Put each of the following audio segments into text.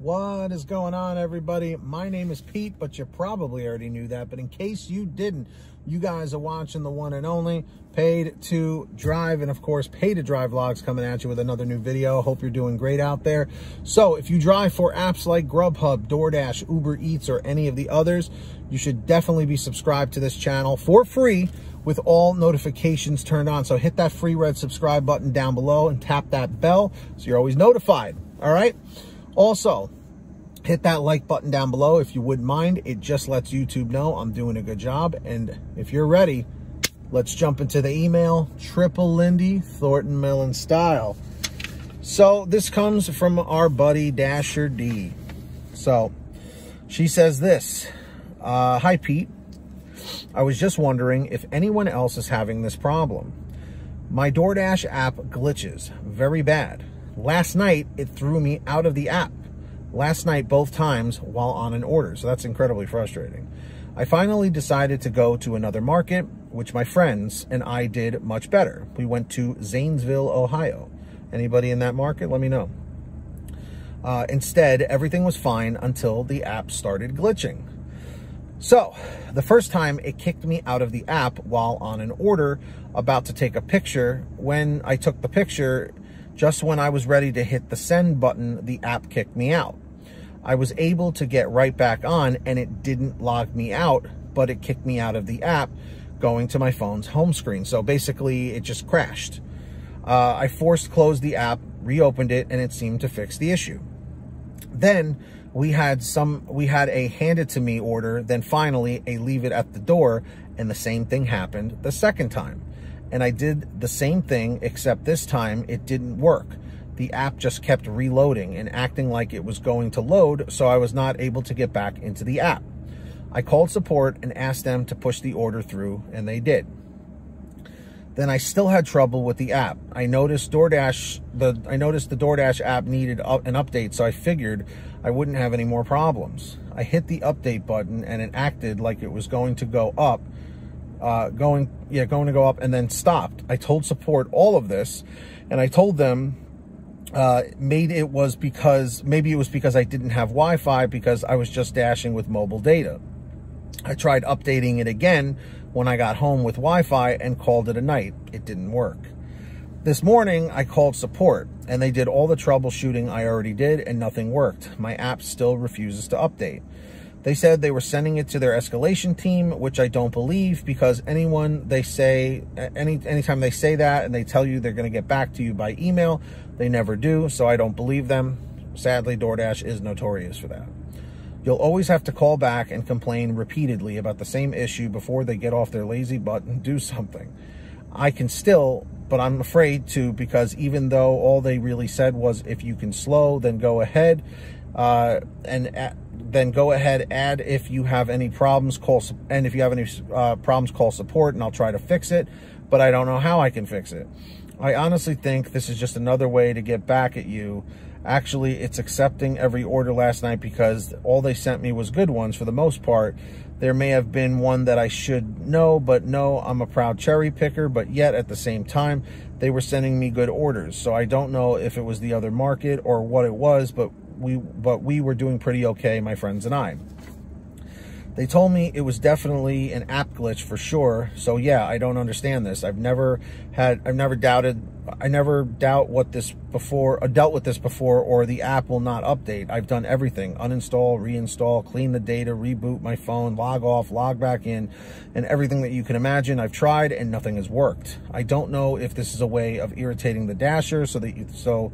What is going on, everybody? My name is Pete, but you probably already knew that. But in case you didn't, you guys are watching the one and only Paid to Drive. And of course, Paid to Drive vlogs coming at you with another new video. Hope you're doing great out there. So if you drive for apps like Grubhub, DoorDash, Uber Eats, or any of the others, you should definitely be subscribed to this channel for free with all notifications turned on. So hit that free red subscribe button down below and tap that bell so you're always notified. All right. Also, hit that like button down below if you wouldn't mind. It just lets YouTube know I'm doing a good job. And if you're ready, let's jump into the email. Triple Lindy, Thornton Melon style. So this comes from our buddy Dasher D. So she says this. Uh, Hi, Pete. I was just wondering if anyone else is having this problem. My DoorDash app glitches very bad. Last night, it threw me out of the app. Last night, both times while on an order. So that's incredibly frustrating. I finally decided to go to another market, which my friends and I did much better. We went to Zanesville, Ohio. Anybody in that market? Let me know. Uh, instead, everything was fine until the app started glitching. So, the first time it kicked me out of the app while on an order, about to take a picture. When I took the picture, just when I was ready to hit the send button, the app kicked me out. I was able to get right back on and it didn't log me out, but it kicked me out of the app going to my phone's home screen. So basically it just crashed. Uh, I forced closed the app, reopened it, and it seemed to fix the issue. Then we had some, we had a hand it to me order, then finally a leave it at the door, and the same thing happened the second time and I did the same thing, except this time it didn't work. The app just kept reloading and acting like it was going to load, so I was not able to get back into the app. I called support and asked them to push the order through, and they did. Then I still had trouble with the app. I noticed DoorDash, the I noticed the DoorDash app needed an update, so I figured I wouldn't have any more problems. I hit the update button and it acted like it was going to go up, uh, going, yeah, going to go up and then stopped. I told support all of this and I told them uh, it was because, maybe it was because I didn't have Wi-Fi because I was just dashing with mobile data. I tried updating it again when I got home with Wi-Fi and called it a night. It didn't work. This morning, I called support and they did all the troubleshooting I already did and nothing worked. My app still refuses to update. They said they were sending it to their escalation team, which I don't believe because anyone they say, any anytime they say that and they tell you they're going to get back to you by email, they never do. So I don't believe them. Sadly, DoorDash is notorious for that. You'll always have to call back and complain repeatedly about the same issue before they get off their lazy butt and do something. I can still, but I'm afraid to because even though all they really said was if you can slow, then go ahead. Uh, and then go ahead, add if you have any problems, call, and if you have any uh, problems, call support and I'll try to fix it, but I don't know how I can fix it. I honestly think this is just another way to get back at you. Actually, it's accepting every order last night because all they sent me was good ones for the most part. There may have been one that I should know, but no, I'm a proud cherry picker, but yet at the same time, they were sending me good orders. So I don't know if it was the other market or what it was, but we but we were doing pretty okay, my friends and I. They told me it was definitely an app glitch for sure. So yeah, I don't understand this. I've never had, I've never doubted, I never doubt what this before, uh, dealt with this before, or the app will not update. I've done everything, uninstall, reinstall, clean the data, reboot my phone, log off, log back in, and everything that you can imagine. I've tried and nothing has worked. I don't know if this is a way of irritating the dasher so that you, so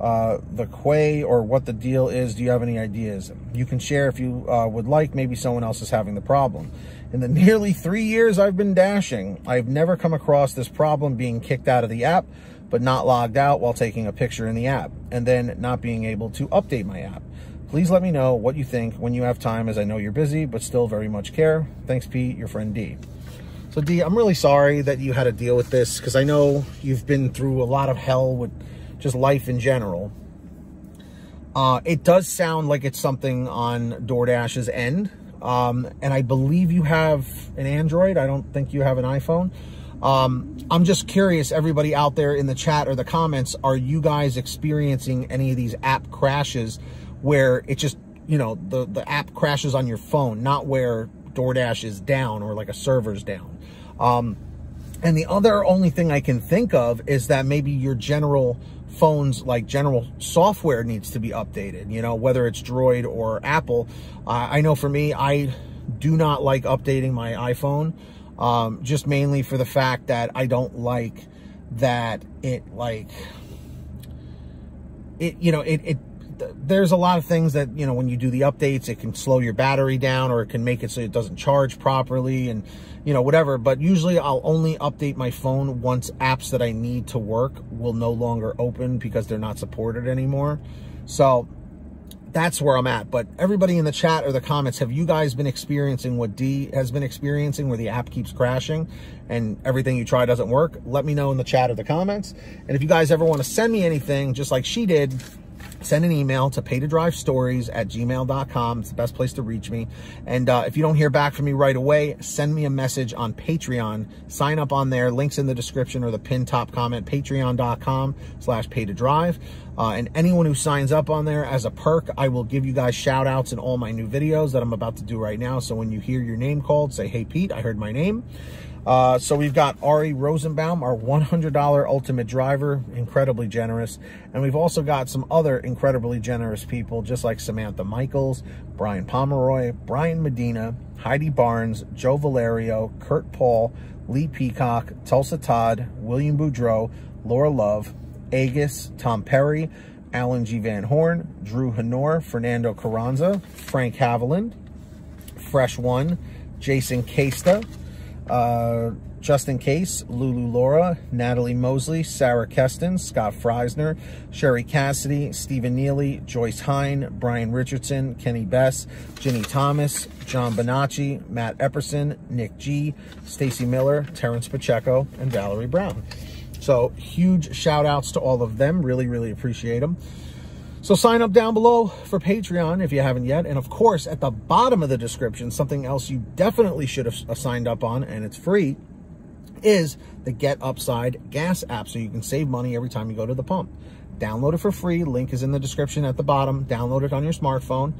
uh, the quay or what the deal is. Do you have any ideas? You can share if you uh, would like. Maybe someone else is having the problem. In the nearly three years I've been dashing, I've never come across this problem being kicked out of the app, but not logged out while taking a picture in the app, and then not being able to update my app. Please let me know what you think when you have time, as I know you're busy, but still very much care. Thanks, Pete, your friend D. So, D, I'm really sorry that you had to deal with this, because I know you've been through a lot of hell with just life in general. Uh, it does sound like it's something on DoorDash's end. Um, and I believe you have an Android. I don't think you have an iPhone. Um, I'm just curious, everybody out there in the chat or the comments, are you guys experiencing any of these app crashes where it just, you know, the, the app crashes on your phone, not where DoorDash is down or like a server's down. Um, and the other only thing I can think of is that maybe your general phones, like general software needs to be updated, you know, whether it's Droid or Apple. Uh, I know for me, I do not like updating my iPhone, um, just mainly for the fact that I don't like that it like, it, you know, it, it there's a lot of things that, you know, when you do the updates, it can slow your battery down or it can make it so it doesn't charge properly and, you know, whatever. But usually I'll only update my phone once apps that I need to work will no longer open because they're not supported anymore. So that's where I'm at. But everybody in the chat or the comments, have you guys been experiencing what D has been experiencing where the app keeps crashing and everything you try doesn't work? Let me know in the chat or the comments. And if you guys ever want to send me anything, just like she did, send an email to paid to drive stories at gmail.com. It's the best place to reach me. And uh, if you don't hear back from me right away, send me a message on Patreon. Sign up on there. Links in the description or the pin top comment, patreon.com slash paid to drive. Uh, and anyone who signs up on there as a perk, I will give you guys shout outs in all my new videos that I'm about to do right now. So when you hear your name called, say, hey, Pete, I heard my name. Uh, so we've got Ari Rosenbaum, our $100 Ultimate Driver, incredibly generous. And we've also got some other incredibly generous people, just like Samantha Michaels, Brian Pomeroy, Brian Medina, Heidi Barnes, Joe Valerio, Kurt Paul, Lee Peacock, Tulsa Todd, William Boudreau, Laura Love, Agus, Tom Perry, Alan G. Van Horn, Drew Honor, Fernando Carranza, Frank Haviland, Fresh One, Jason Casta, uh, Justin Case, Lulu Laura, Natalie Mosley, Sarah Keston, Scott Freisner, Sherry Cassidy, Stephen Neely, Joyce Hine, Brian Richardson, Kenny Bess, Ginny Thomas, John Bonacci, Matt Epperson, Nick G, Stacy Miller, Terrence Pacheco, and Valerie Brown. So huge shout outs to all of them. Really, really appreciate them. So sign up down below for Patreon if you haven't yet. And of course, at the bottom of the description, something else you definitely should have uh, signed up on, and it's free, is the Get Upside gas app so you can save money every time you go to the pump. Download it for free. Link is in the description at the bottom. Download it on your smartphone.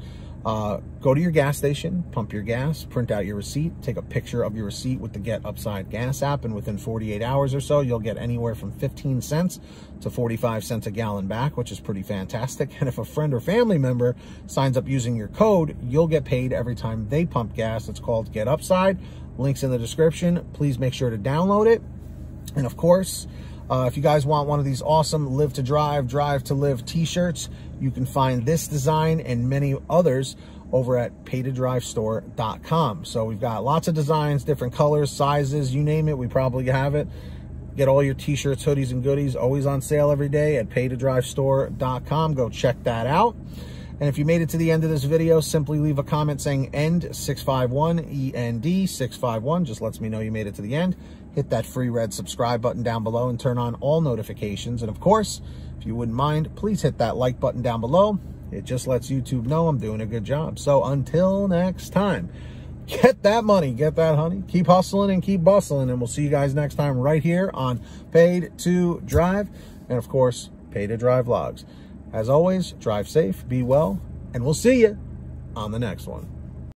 Uh, go to your gas station, pump your gas, print out your receipt, take a picture of your receipt with the Get Upside Gas app, and within 48 hours or so, you'll get anywhere from 15 cents to 45 cents a gallon back, which is pretty fantastic. And if a friend or family member signs up using your code, you'll get paid every time they pump gas. It's called Get Upside. Links in the description. Please make sure to download it. And of course, uh, if you guys want one of these awesome Live to Drive, Drive to Live t-shirts, you can find this design and many others over at paidtodrivestore.com. So we've got lots of designs, different colors, sizes, you name it, we probably have it. Get all your t-shirts, hoodies, and goodies always on sale every day at paidtodrivestore.com. Go check that out. And if you made it to the end of this video, simply leave a comment saying END651, END651. Just lets me know you made it to the end. Hit that free red subscribe button down below and turn on all notifications. And of course, if you wouldn't mind, please hit that like button down below. It just lets YouTube know I'm doing a good job. So until next time, get that money, get that honey, keep hustling and keep bustling. And we'll see you guys next time right here on Paid to Drive. And of course, Paid to Drive Vlogs. As always, drive safe, be well, and we'll see you on the next one.